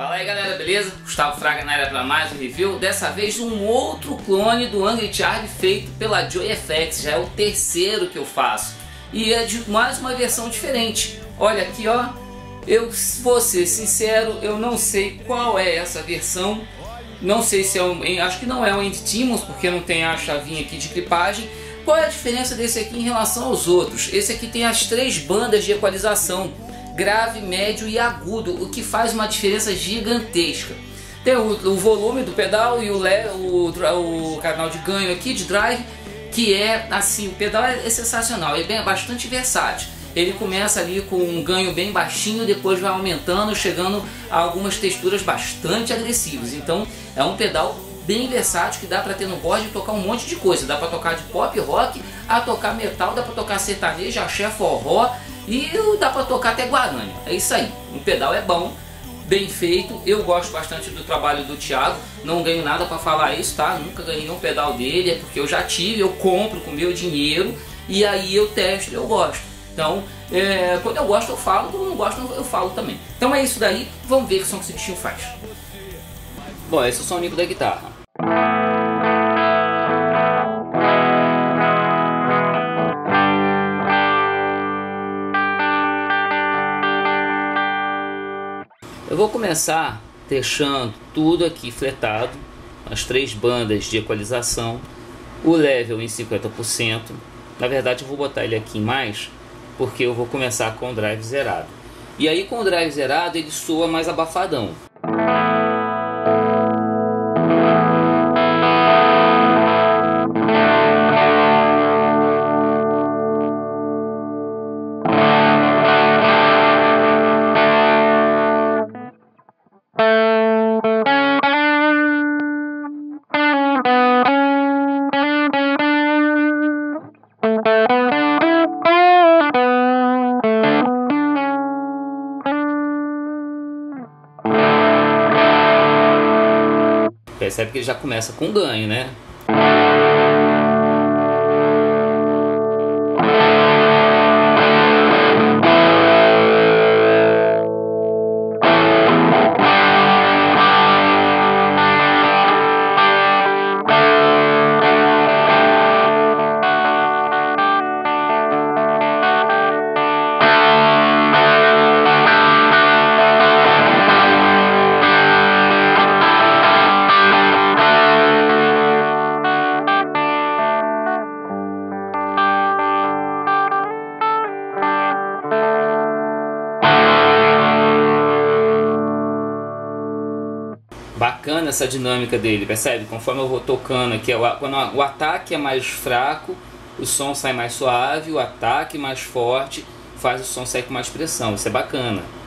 Fala aí galera, beleza? Gustavo Fraga na área para mais um review. Dessa vez um outro clone do Angry Charlie feito pela JoyFX. Já é o terceiro que eu faço. E é de mais uma versão diferente. Olha aqui ó, eu vou ser sincero, eu não sei qual é essa versão. Não sei se é um, acho que não é um End Timos, porque não tem a chavinha aqui de clipagem. Qual é a diferença desse aqui em relação aos outros? Esse aqui tem as três bandas de equalização grave, médio e agudo, o que faz uma diferença gigantesca. Tem o, o volume do pedal e o, o, o, canal de ganho aqui de drive, que é assim, o pedal é, é sensacional, é bem, bastante versátil. Ele começa ali com um ganho bem baixinho, depois vai aumentando, chegando a algumas texturas bastante agressivas. Então é um pedal bem versátil que dá para ter no board e tocar um monte de coisa. Dá para tocar de pop rock, a tocar metal, dá para tocar sertanejo, axé, forró, e dá para tocar até Guarani. É isso aí. O pedal é bom, bem feito. Eu gosto bastante do trabalho do Thiago. Não ganho nada para falar isso, tá? Nunca ganhei um pedal dele, é porque eu já tive, eu compro com meu dinheiro e aí eu testo, eu gosto. Então, é, quando eu gosto eu falo, quando não gosto eu falo também. Então é isso daí, vamos ver o som que esse bichinho faz. Bom, esse é o sonido da guitarra. Vou começar deixando tudo aqui fletado, as três bandas de equalização, o level em 50%. Na verdade eu vou botar ele aqui em mais, porque eu vou começar com o drive zerado. E aí com o drive zerado ele soa mais abafadão. Percebe que ele já começa com ganho, né? Bacana essa dinâmica dele, percebe? Conforme eu vou tocando aqui, quando o ataque é mais fraco, o som sai mais suave, o ataque mais forte faz o som sair com mais pressão. Isso é bacana.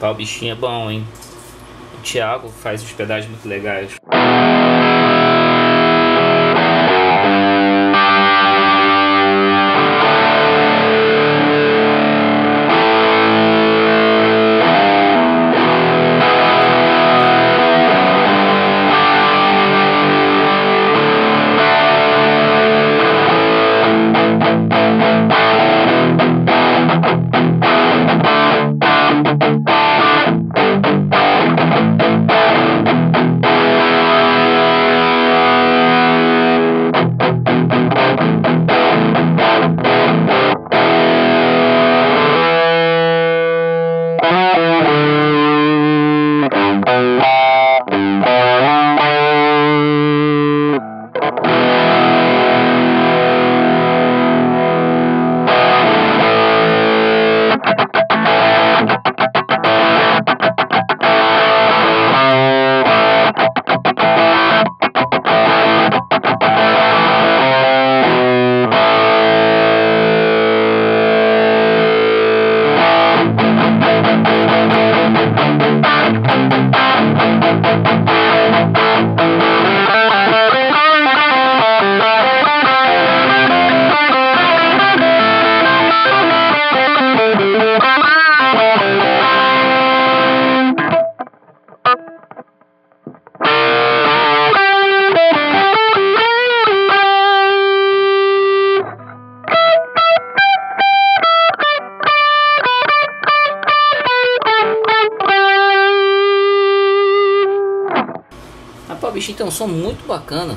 Rapaz, o bichinho é bom, hein? O Thiago faz os muito legais. Tem um som muito bacana.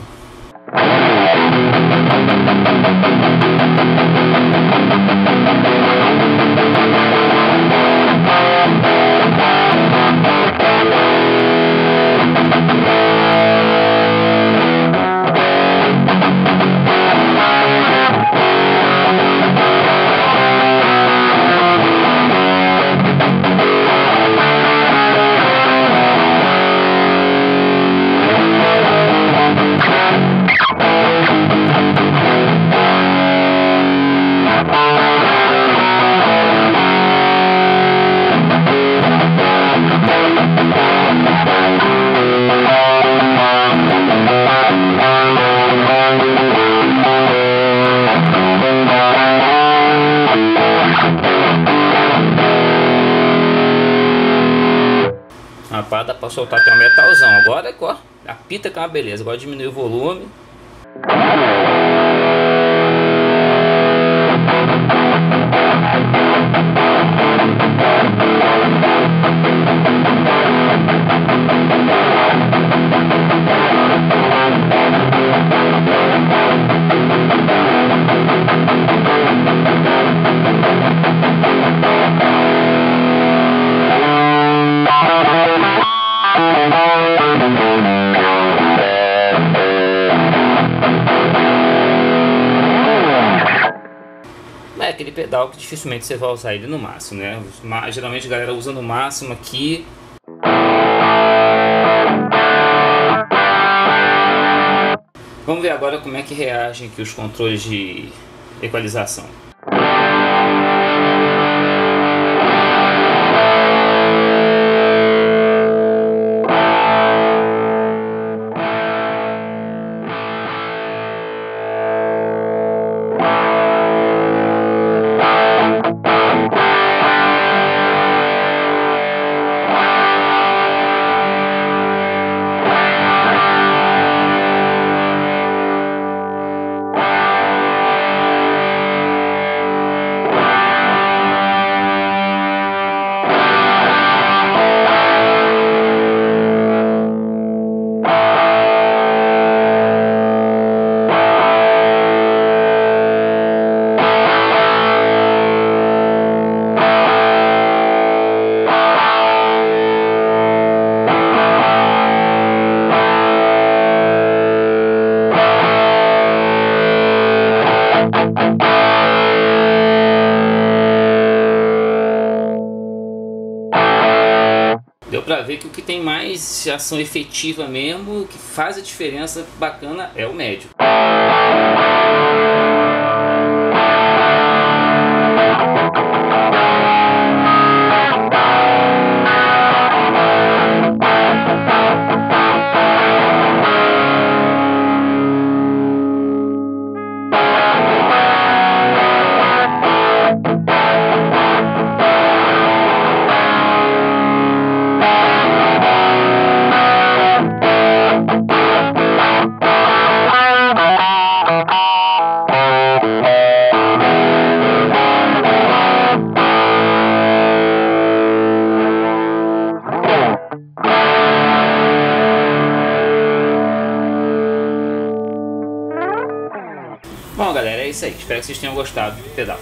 Soltar até um metalzão. Agora, ó, apita que é uma beleza. Agora diminui o volume. Pedal que dificilmente você vai usar ele no máximo, né? Geralmente a galera usa no máximo aqui. Vamos ver agora como é que reagem aqui os controles de equalização. Ver que o que tem mais ação efetiva mesmo, que faz a diferença bacana, é o médio. Isso aí. Espero que vocês tenham gostado do pedal.